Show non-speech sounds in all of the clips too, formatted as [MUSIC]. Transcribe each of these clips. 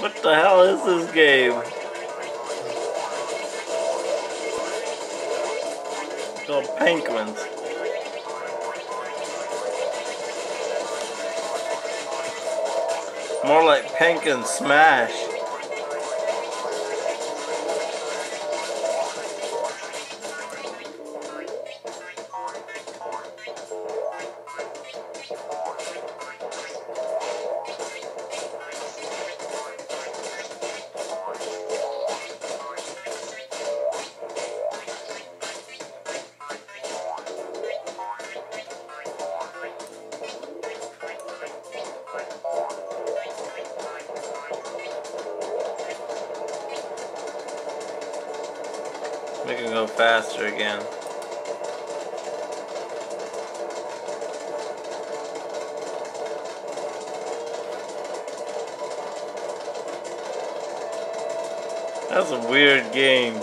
What the hell is this game? Called Penguins. More like Penguin Smash. Make it go faster again. That's a weird game.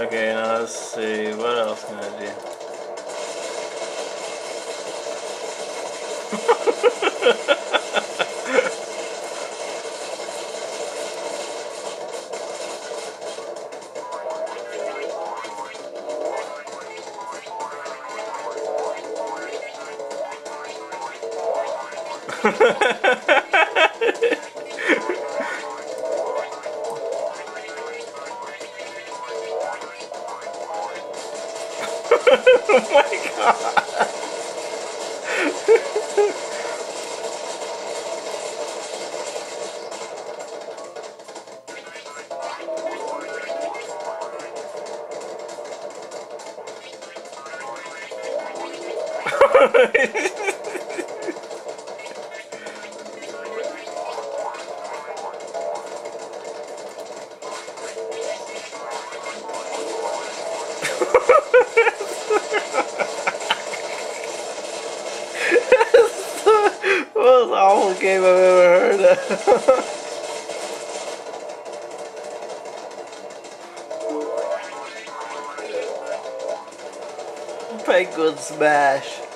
Okay, now let's see. What else can I do? [LAUGHS] oh my god. [LAUGHS] [LAUGHS] most awful game I've ever heard of. [LAUGHS] Penguin Smash.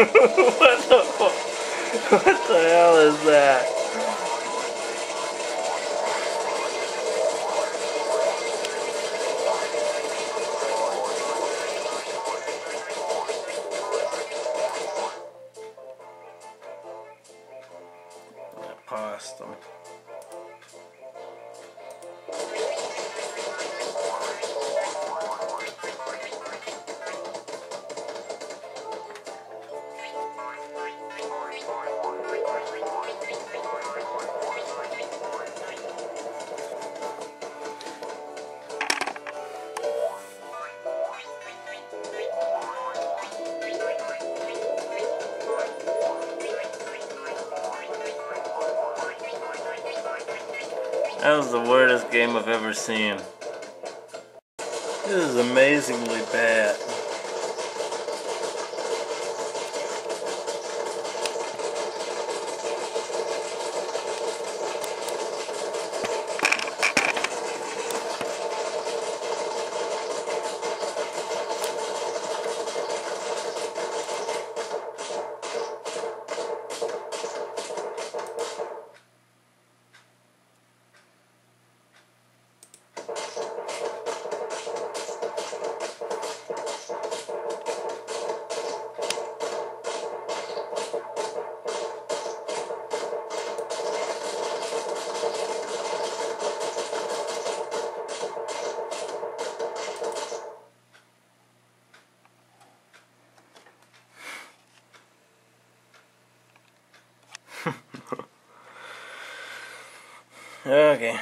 [LAUGHS] what the [LAUGHS] What the hell is that? That was the weirdest game I've ever seen. This is amazingly bad. Okay.